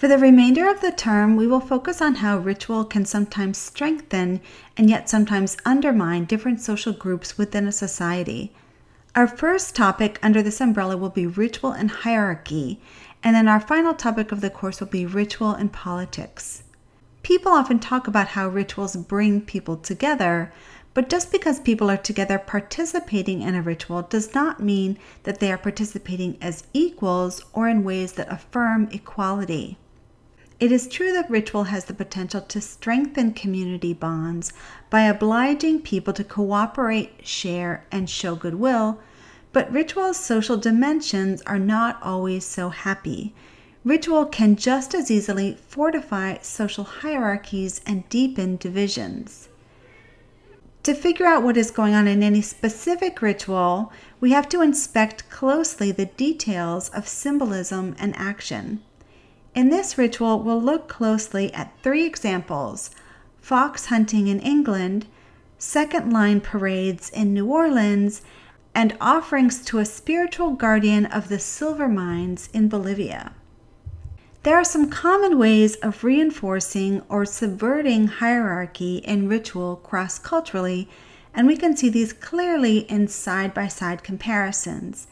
For the remainder of the term, we will focus on how ritual can sometimes strengthen and yet sometimes undermine different social groups within a society. Our first topic under this umbrella will be ritual and hierarchy, and then our final topic of the course will be ritual and politics. People often talk about how rituals bring people together, but just because people are together participating in a ritual does not mean that they are participating as equals or in ways that affirm equality. It is true that ritual has the potential to strengthen community bonds by obliging people to cooperate, share, and show goodwill, but ritual's social dimensions are not always so happy. Ritual can just as easily fortify social hierarchies and deepen divisions. To figure out what is going on in any specific ritual, we have to inspect closely the details of symbolism and action. In this ritual, we'll look closely at three examples fox hunting in England, second line parades in New Orleans, and offerings to a spiritual guardian of the silver mines in Bolivia. There are some common ways of reinforcing or subverting hierarchy in ritual cross culturally, and we can see these clearly in side by side comparisons.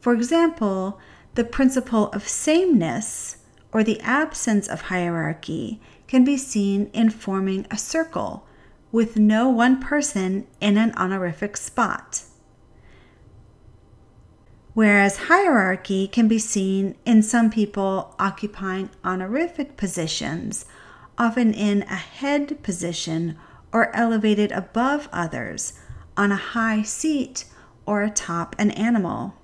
For example, the principle of sameness or the absence of hierarchy can be seen in forming a circle with no one person in an honorific spot. Whereas hierarchy can be seen in some people occupying honorific positions, often in a head position or elevated above others, on a high seat or atop an animal.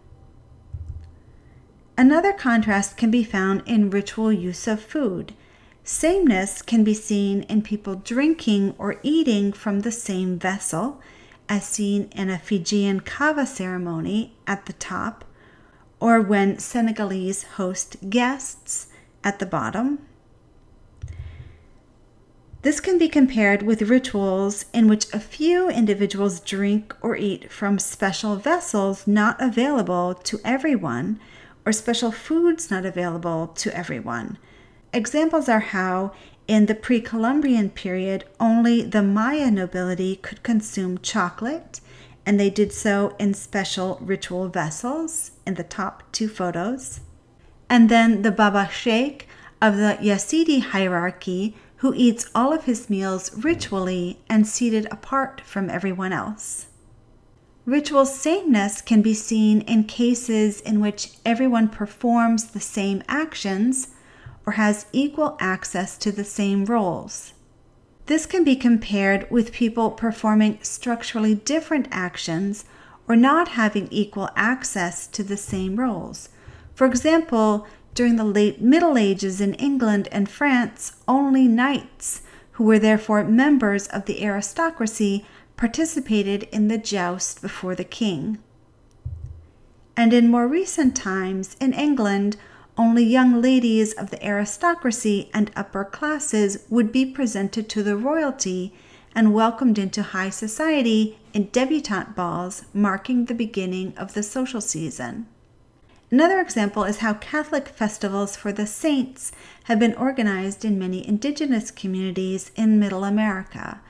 Another contrast can be found in ritual use of food. Sameness can be seen in people drinking or eating from the same vessel, as seen in a Fijian kava ceremony at the top, or when Senegalese host guests at the bottom. This can be compared with rituals in which a few individuals drink or eat from special vessels not available to everyone or special foods not available to everyone. Examples are how, in the pre Columbian period, only the Maya nobility could consume chocolate, and they did so in special ritual vessels in the top two photos. And then the Baba Sheikh of the Yazidi hierarchy, who eats all of his meals ritually and seated apart from everyone else. Ritual sameness can be seen in cases in which everyone performs the same actions or has equal access to the same roles. This can be compared with people performing structurally different actions or not having equal access to the same roles. For example, during the late Middle Ages in England and France, only knights, who were therefore members of the aristocracy, participated in the joust before the king. And in more recent times, in England, only young ladies of the aristocracy and upper classes would be presented to the royalty and welcomed into high society in debutante balls marking the beginning of the social season. Another example is how Catholic festivals for the saints have been organized in many indigenous communities in Middle America,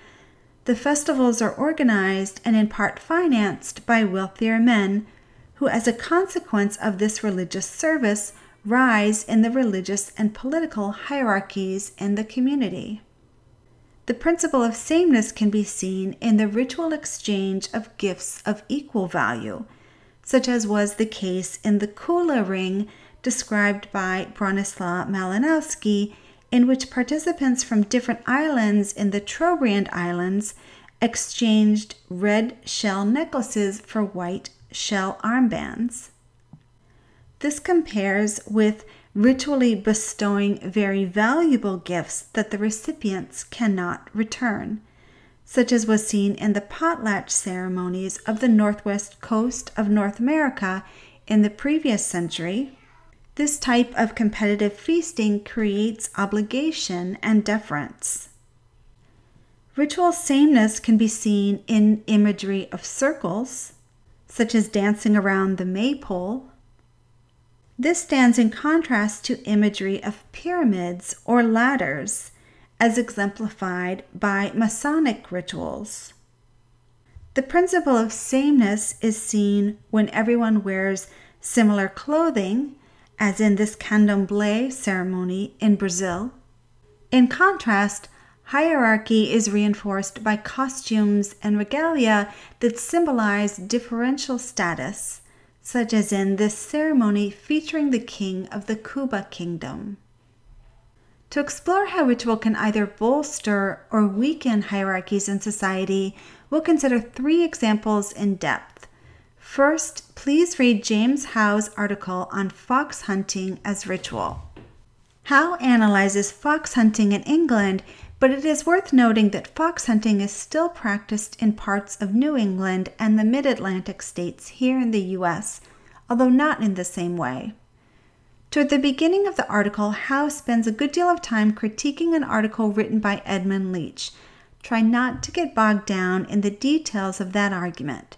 the festivals are organized and in part financed by wealthier men who, as a consequence of this religious service, rise in the religious and political hierarchies in the community. The principle of sameness can be seen in the ritual exchange of gifts of equal value, such as was the case in the Kula ring described by Bronislaw Malinowski in which participants from different islands in the Trobriand Islands exchanged red shell necklaces for white shell armbands. This compares with ritually bestowing very valuable gifts that the recipients cannot return, such as was seen in the potlatch ceremonies of the northwest coast of North America in the previous century this type of competitive feasting creates obligation and deference. Ritual sameness can be seen in imagery of circles, such as dancing around the maypole, This stands in contrast to imagery of pyramids or ladders, as exemplified by Masonic rituals. The principle of sameness is seen when everyone wears similar clothing, as in this candomblé ceremony in Brazil. In contrast, hierarchy is reinforced by costumes and regalia that symbolize differential status such as in this ceremony featuring the king of the Kuba kingdom. To explore how ritual can either bolster or weaken hierarchies in society, we'll consider three examples in depth. First, please read James Howe's article on fox hunting as ritual. Howe analyzes fox hunting in England but it is worth noting that fox hunting is still practiced in parts of New England and the mid Atlantic states here in the U.S., although not in the same way. Toward the beginning of the article, Howe spends a good deal of time critiquing an article written by Edmund Leach. Try not to get bogged down in the details of that argument.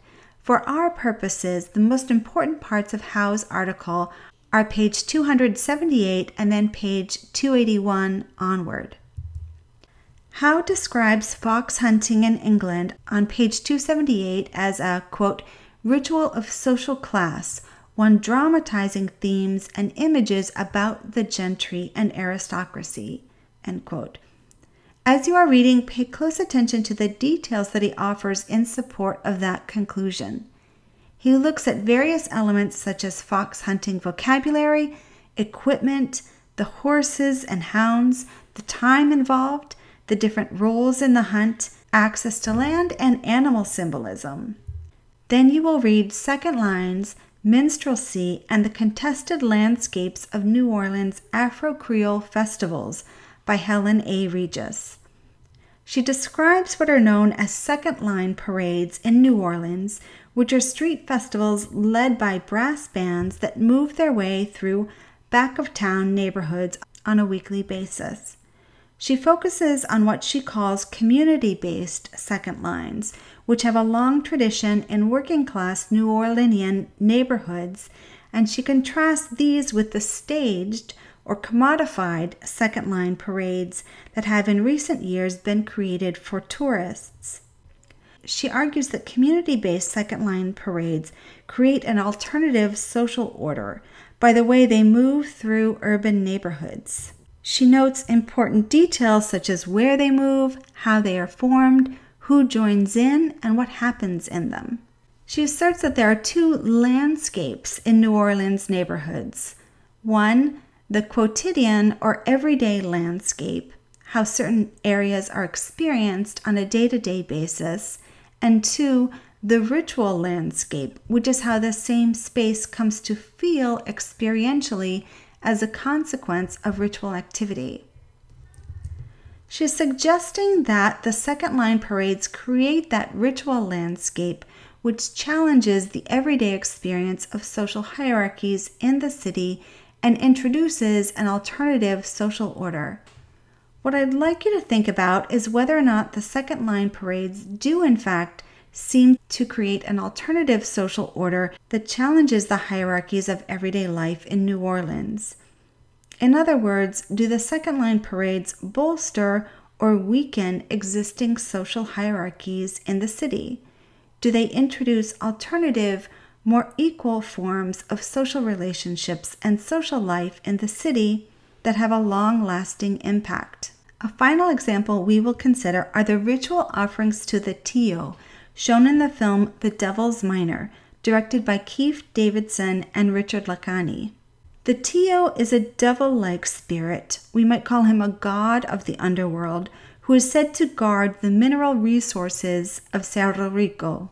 For our purposes, the most important parts of Howe's article are page 278 and then page 281 onward. Howe describes fox hunting in England on page 278 as a, quote, ritual of social class, one dramatizing themes and images about the gentry and aristocracy, end quote. As you are reading, pay close attention to the details that he offers in support of that conclusion. He looks at various elements such as fox hunting vocabulary, equipment, the horses and hounds, the time involved, the different roles in the hunt, access to land, and animal symbolism. Then you will read second lines, minstrelsy, and the contested landscapes of New Orleans Afro Creole festivals by Helen A. Regis. She describes what are known as second line parades in New Orleans, which are street festivals led by brass bands that move their way through back of town neighborhoods on a weekly basis. She focuses on what she calls community based second lines, which have a long tradition in working class New Orleanian neighborhoods, and she contrasts these with the staged or commodified second line parades that have in recent years been created for tourists. She argues that community based second line parades create an alternative social order by the way they move through urban neighborhoods. She notes important details such as where they move, how they are formed, who joins in, and what happens in them. She asserts that there are two landscapes in New Orleans neighborhoods. One, the quotidian or everyday landscape, how certain areas are experienced on a day to day basis, and two, the ritual landscape, which is how the same space comes to feel experientially as a consequence of ritual activity. She's suggesting that the second line parades create that ritual landscape which challenges the everyday experience of social hierarchies in the city and introduces an alternative social order. What I'd like you to think about is whether or not the second line parades do, in fact, seem to create an alternative social order that challenges the hierarchies of everyday life in New Orleans. In other words, do the second line parades bolster or weaken existing social hierarchies in the city? Do they introduce alternative, more equal forms of social relationships and social life in the city that have a long lasting impact? A final example we will consider are the ritual offerings to the Tio, shown in the film The Devil's Miner, directed by Kief Davidson and Richard Ladkani. The Tio is a devil like spirit. We might call him a god of the underworld who is said to guard the mineral resources of Cerro Rico.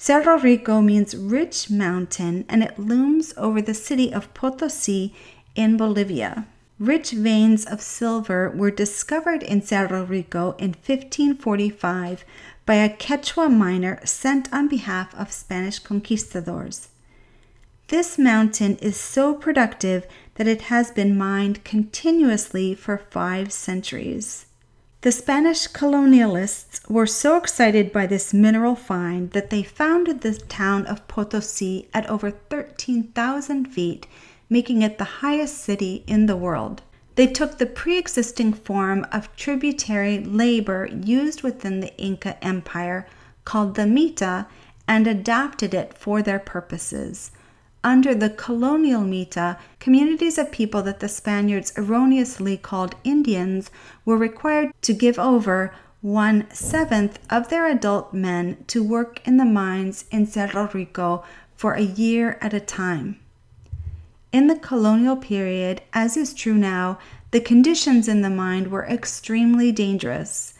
Cerro Rico means rich mountain and it looms over the city of Potosi in Bolivia. Rich veins of silver were discovered in Cerro Rico in 1545 by a Quechua miner sent on behalf of Spanish conquistadors. This mountain is so productive that it has been mined continuously for five centuries. The Spanish colonialists were so excited by this mineral find that they founded the town of Potosi at over 13,000 feet making it the highest city in the world. They took the pre existing form of tributary labor used within the Inca Empire, called the mita, and adapted it for their purposes. Under the colonial mita, communities of people that the Spaniards erroneously called Indians were required to give over one seventh of their adult men to work in the mines in Cerro Rico for a year at a time. In the colonial period, as is true now, the conditions in the mine were extremely dangerous.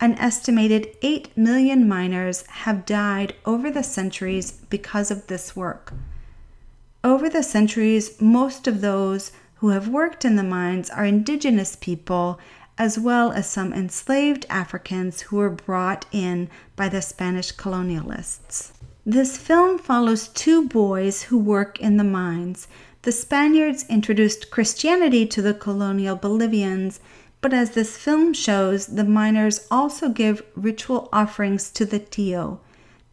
An estimated 8 million miners have died over the centuries because of this work. Over the centuries, most of those who have worked in the mines are indigenous people, as well as some enslaved Africans who were brought in by the Spanish colonialists. This film follows two boys who work in the mines the Spaniards introduced Christianity to the colonial Bolivians, but as this film shows, the miners also give ritual offerings to the tío.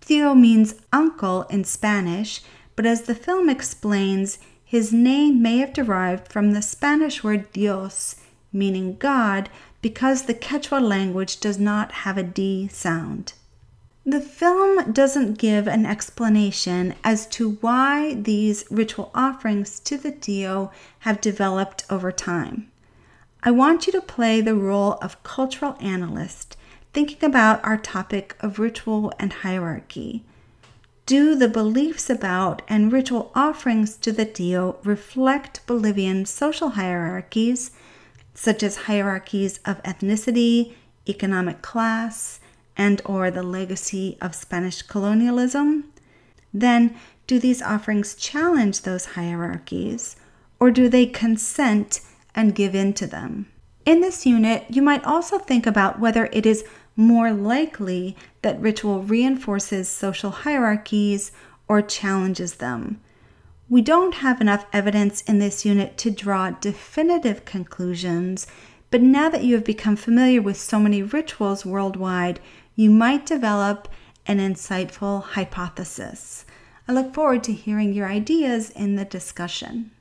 Tío means uncle in Spanish, but as the film explains, his name may have derived from the Spanish word Dios, meaning God, because the Quechua language does not have a D sound. The film doesn't give an explanation as to why these ritual offerings to the tío have developed over time. I want you to play the role of cultural analyst, thinking about our topic of ritual and hierarchy. Do the beliefs about and ritual offerings to the tío reflect Bolivian social hierarchies, such as hierarchies of ethnicity, economic class, and or the legacy of Spanish colonialism, then do these offerings challenge those hierarchies or do they consent and give in to them? In this unit, you might also think about whether it is more likely that ritual reinforces social hierarchies or challenges them. We don't have enough evidence in this unit to draw definitive conclusions, but now that you have become familiar with so many rituals worldwide, you might develop an insightful hypothesis. I look forward to hearing your ideas in the discussion.